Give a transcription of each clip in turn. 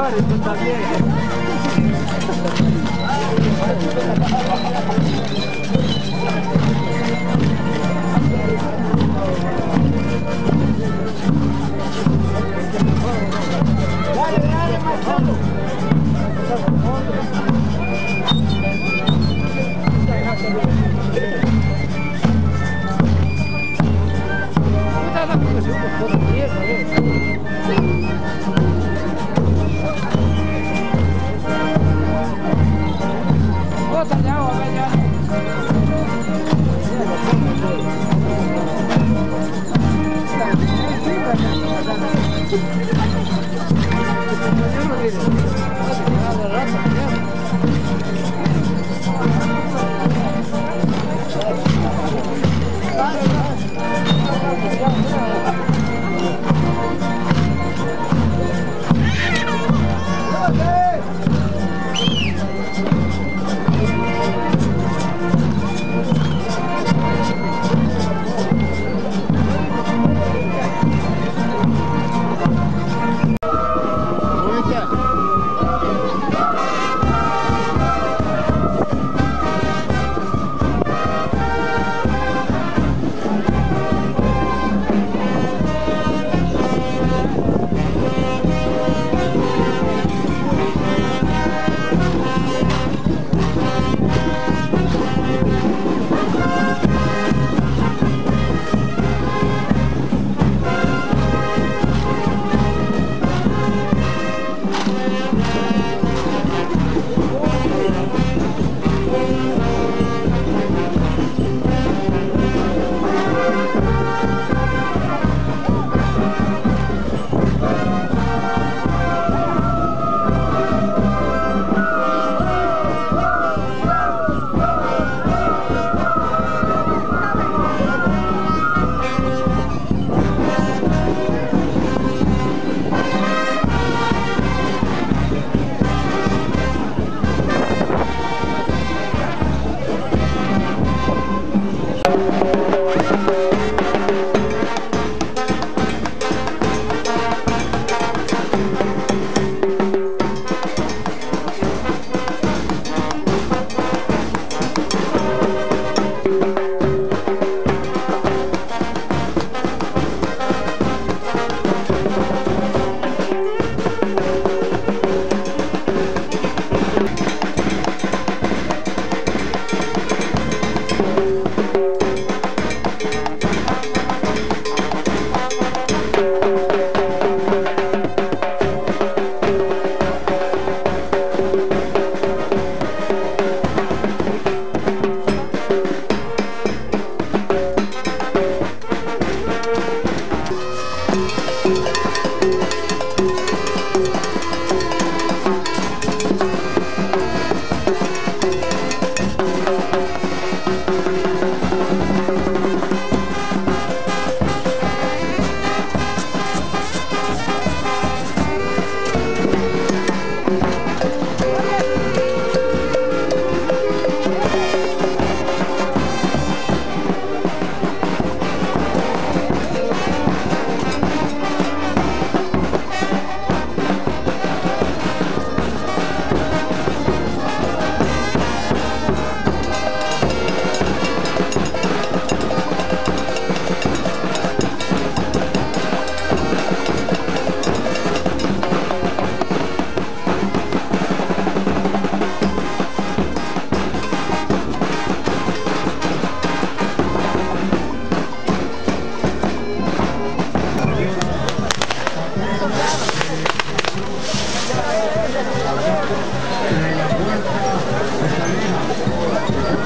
flores, tú también. Thank you.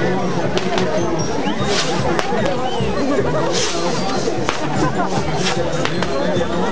ハハハハ。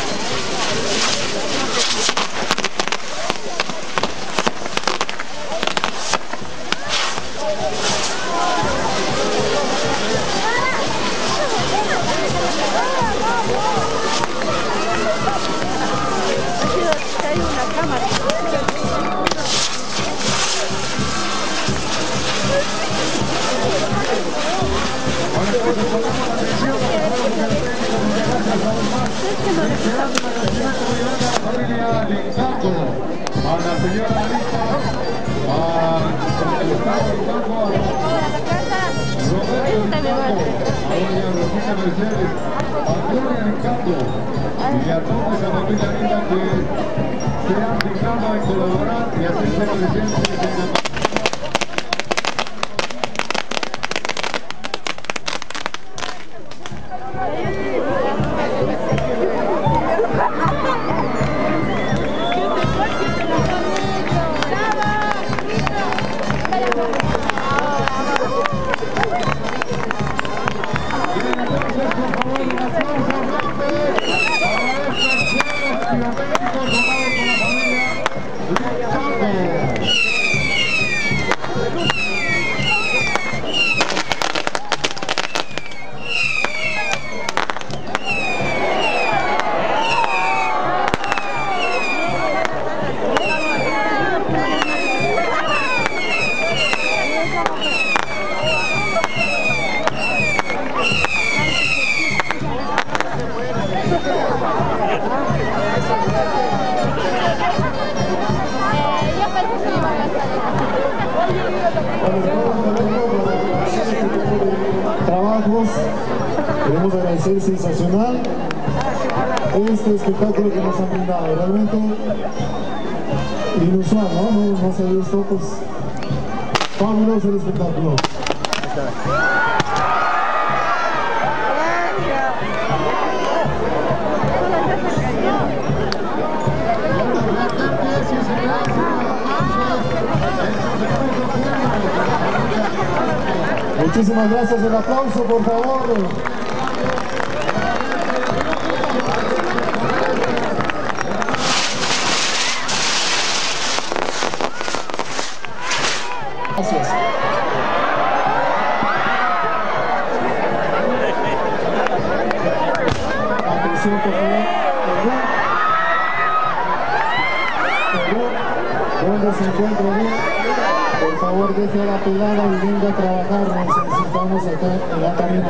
Hay una cámara. y a toda esa familia linda que se han fijado en colaborar y hacerse presentes Realmente inusual, ¿no? No, no se ha visto, pues fabuloso el espectáculo. Muchísimas gracias, el aplauso por favor. ¿Dónde se encuentra bien? Por favor, deje la pegada y venga a trabajar. Nos necesitamos acá en la cabina.